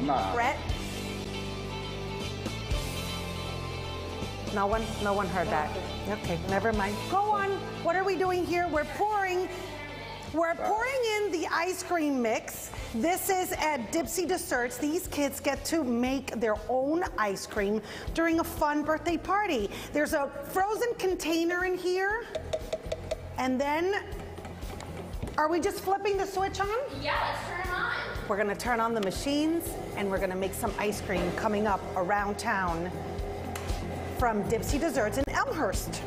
I'm not. Brett? No one, no one heard that. Okay, never mind. Go on. What are we doing here? We're pouring, we're pouring in the ice cream mix. This is at Dipsy Desserts. These kids get to make their own ice cream during a fun birthday party. There's a frozen container in here. And then, are we just flipping the switch on? Yeah, let's turn it on. We're gonna turn on the machines and we're gonna make some ice cream coming up around town from Dipsy Desserts in Elmhurst.